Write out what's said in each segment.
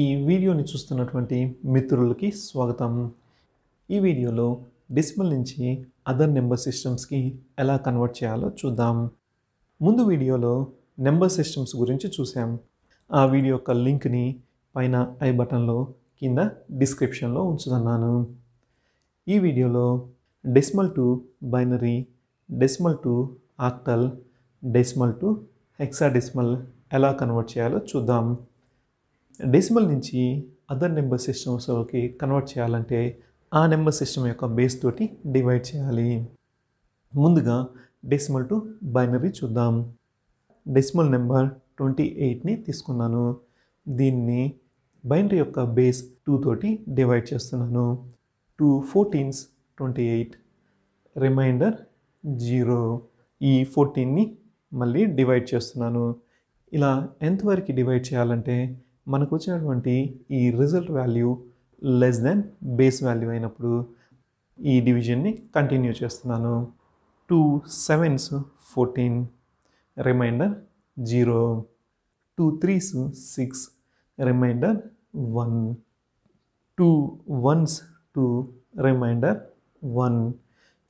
ఈ వీడియోని చూస్తున్నటువంటి మిత్రులకి స్వాగతం. ఈ వీడియోలో డెసిమల్ నుంచి అదర్ నెంబర్ సిస్టమ్స్కి ఎలా కన్వర్ట్ చేయాలో చూద్దాం. ముందు వీడియోలో నెంబర్ సిస్టమ్స్ గురించి చూసాం. ఆ వీడియో యొక్క లింక్ని పైన ఐ బటన్లో కింద డిస్క్రిప్షన్లో ఉంచుతున్నాను. ఈ వీడియోలో decimal to binary decimal to octal decimal to hexadecimal ఎలా కన్వర్ట్ చేయాలో చూద్దాం. డెసిమల్ నుంచి అదర్ నెంబర్ సిస్టమ్స్లోకి కన్వర్ట్ చేయాలంటే ఆ నెంబర్ సిస్టమ్ యొక్క బేస్ తోటి డివైడ్ చేయాలి. ముందుగా డెసిమల్ టు బైనరీ చూద్దాం. డెసిమల్ నెంబర్ ట్వంటీ ఎయిట్ని తీసుకున్నాను. దీన్ని బైనరీ యొక్క బేస్ టూ తోటి డివైడ్ చేస్తున్నాను. Two fourteens twenty eight remainder zero ఈ ఫోర్టీన్ని మళ్ళీ డివైడ్ చేస్తున్నాను. ఇలా ఎంతవరకు డివైడ్ చేయాలంటే మనకు వచ్చినటువంటి ఈ result value less than base value అయినప్పుడు ఈ డివిజన్ని కంటిన్యూ చేస్తున్నాను. Two sevens fourteen remainder zero two threes six remainder one two ones two remainder one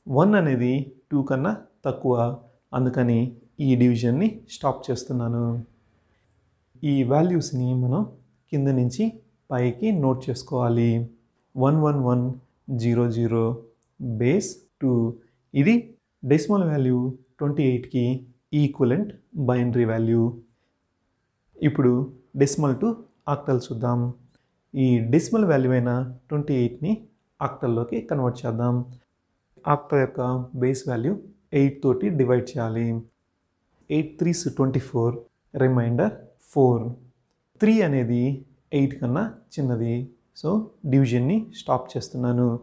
one అనేది టూ కన్నా తక్కువ. అందుకని ఈ డివిజన్ని స్టాప్ చేస్తున్నాను. ఈ వాల్యూస్ని మనం కింద నుంచి పైకి నోట్ చేసుకోవాలి. One one one zero zero base two ఇది డెసిమల్ వాల్యూ ట్వంటీ ఎయిట్కి ఈక్వలెంట్ బైనరీ వాల్యూ ఇప్పుడు డెసిమల్ టు ఆక్టల్ చూద్దాం. ఈ డెసిమల్ వాల్యూ అయిన ట్వంటీ ఎయిట్ని ఆక్టల్లోకి కన్వర్ట్ చేద్దాం. ఆక్టల్ యొక్క బేస్ వాల్యూ ఎయిట్ తోటి డివైడ్ చేయాలి. Eight threes twenty four remainder four. Three అనేది ఎయిట్ కన్నా చిన్నది. సో డివిజన్ని స్టాప్ చేస్తున్నాను.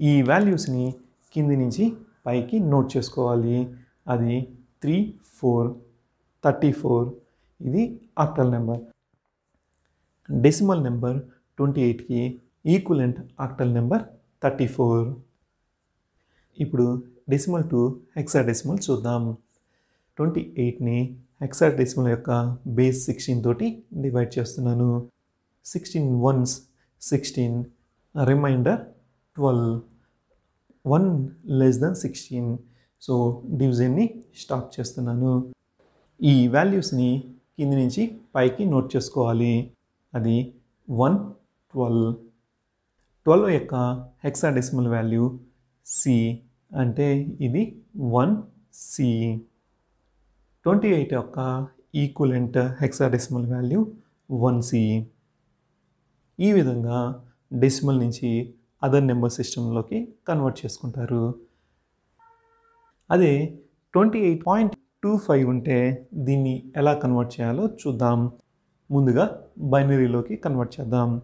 ఈ వాల్యూస్ని కింది నుంచి పైకి నోట్ చేసుకోవాలి. అది త్రీ ఫోర్ థర్టీ ఫోర్. ఇది octal number. Decimal number twenty ఎయిట్కి equivalent octal number thirty four. ఇప్పుడు డెసిమల్ టు హెక్సాడెసిమల్ చూద్దాం. ట్వంటీ ఎయిట్ని హెక్సాడెసిమల్ యొక్క బేస్ సిక్స్టీన్ తోటి డివైడ్ చేస్తున్నాను. Sixteen once sixteen remainder twelve one less than sixteen. So డివిజన్ని stop చేస్తున్నాను. ఈ వాల్యూస్ని కింది నుంచి పైకి నోట్ చేసుకోవాలి. అది వన్ ట్వెల్వ్. ట్వెల్వ్ యొక్క హెక్సాడెసిమల్ వాల్యూ సి. అంటే ఇది వన్ సి. ట్వంటీ ఎయిట్ యొక్క equivalent hexadecimal value one C E ఈ విధంగా డెసిమల్ నుంచి అదర్ నెంబర్ సిస్టంలోకి కన్వర్ట్ చేసుకుంటారు. అదే twenty eight point two five ఉంటే దీన్ని ఎలా కన్వర్ట్ చేయాలో చూద్దాం. ముందుగా బైనరీలోకి కన్వర్ట్ చేద్దాం.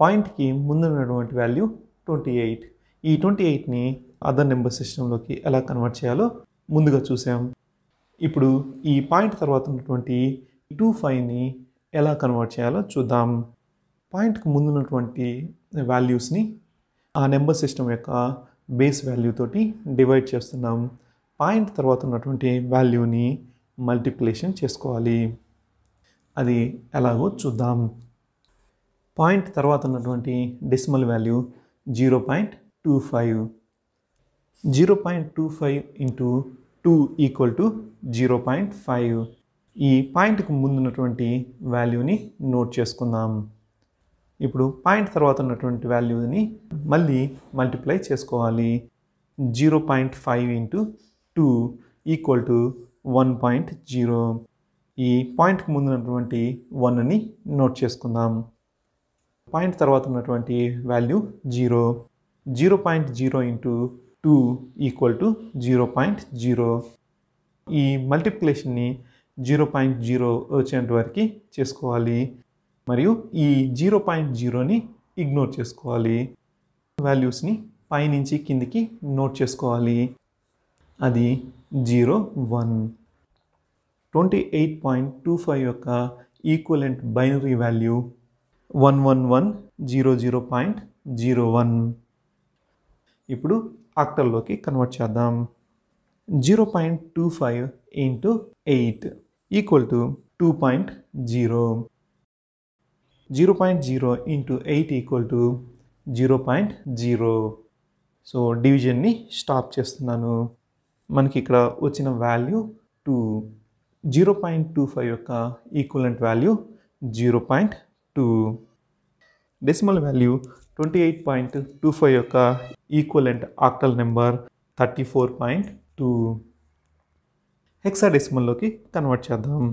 పాయింట్కి ముందున్నటువంటి వాల్యూ ట్వంటీ ఎయిట్ ఈ ట్వంటీ ఎయిట్ని అదర్ నెంబర్ సిస్టంలోకి ఎలా కన్వర్ట్ చేయాలో ముందుగా చూసాం. ఇప్పుడు ఈ పాయింట్ తర్వాత ఉన్నటువంటి టూ ఫైవ్ని ఎలా కన్వర్ట్ చేయాలో చూద్దాం. పాయింట్కి ముందున్నటువంటి వాల్యూస్ని ఆ నెంబర్ సిస్టమ్ యొక్క బేస్ వాల్యూ తోటి డివైడ్ చేస్తున్నాం. పాయింట్ తర్వాత ఉన్నటువంటి వాల్యూని మల్టిప్లికేషన్ చేసుకోవాలి. అది ఎలాగో చూద్దాం. పాయింట్ తర్వాత ఉన్నటువంటి decimal value zero point two five. Zero point two five into two equal to zero point five. ఈ పాయింట్కి ముందున్నటువంటి వాల్యూని నోట్ చేసుకుందాం. ఇప్పుడు పాయింట్ తర్వాత ఉన్నటువంటి వాల్యూని మళ్ళీ మల్టిప్లై చేసుకోవాలి. Zero point five into two equal to one point zero. ఈ పాయింట్కి ముందున్నటువంటి వన్ని నోట్ చేసుకుందాం. పాయింట్ తర్వాత ఉన్నటువంటి value zero. Zero point zero into two equal to zero point zero. ఈ మల్టిప్లికేషన్ని జీరో పాయింట్ జీరో వచ్చేంత వరకు చేసుకోవాలి. మరియు ఈ జీరో పాయింట్ జీరోని ఇగ్నోర్ చేసుకోవాలి. వాల్యూస్ని పైనుంచి కిందికి నోట్ చేసుకోవాలి. అది zero one. Twenty eight point two five యొక్క equivalent binary value one one one zero zero point zero one. ఇప్పుడు ఆక్టల్లోకి కన్వర్ట్ చేద్దాం. Zero point two five into eight equal to two point zero. Zero point zero into eight equal to zero point zero. So డివిజన్ని stop చేస్తున్నాను. మనకి ఇక్కడ వచ్చిన value two. Zero point two five యొక్క equivalent value zero point two. Decimal value twenty eight point two five యొక్క equivalent octal number thirty four point two హెక్సాడెసిమల్లోకి convert చేద్దాం.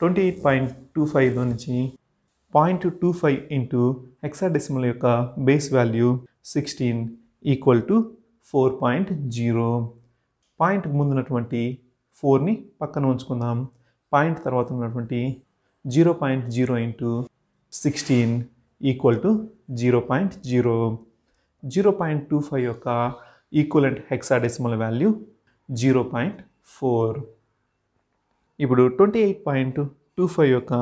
Twenty eight point two ఫైవ్లో నుంచి point two five into hexadecimal యొక్క base value sixteen equal to four point zero point ముందున్నటువంటి ఫోర్ని పక్కన ఉంచుకుందాం. Point తర్వాత ఉన్నటువంటి zero point zero into sixteen equal to zero point zero zero point two five యొక్క equivalent hexadecimal value zero point four ఇప్పుడు twenty eight point two five యొక్క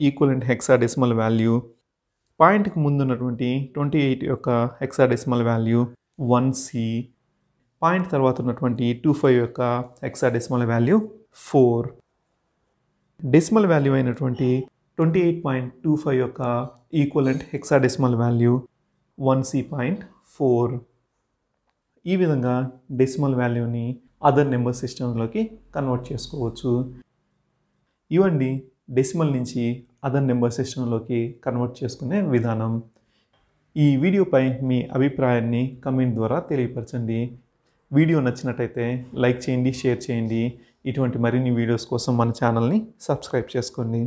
equivalent hexadecimal value పాయింట్కి ముందున్నటువంటి ట్వంటీ ఎయిట్ యొక్క hexadecimal value one C point తర్వాత ఉన్నటువంటి two five యొక్క hexadecimal value four decimal value అయినటువంటి twenty eight point two five యొక్క equivalent hexadecimal value one C point four ఈ విధంగా డెసిమల్ వాల్యూని అదర్ నెంబర్ సిస్టంలోకి కన్వర్ట్ చేసుకోవచ్చు. ఇవండి డెసిమల్ నుంచి అదర్ నెంబర్ సిస్టంలోకి కన్వర్ట్ చేసుకునే విధానం. ఈ వీడియోపై మీ అభిప్రాయాన్ని కమెంట్ ద్వారా తెలియపరచండి. వీడియో నచ్చినట్టయితే లైక్ చేయండి షేర్ చేయండి. ఇటువంటి మరిన్ని వీడియోస్ కోసం మన ఛానల్ని సబ్స్క్రైబ్ చేసుకోండి.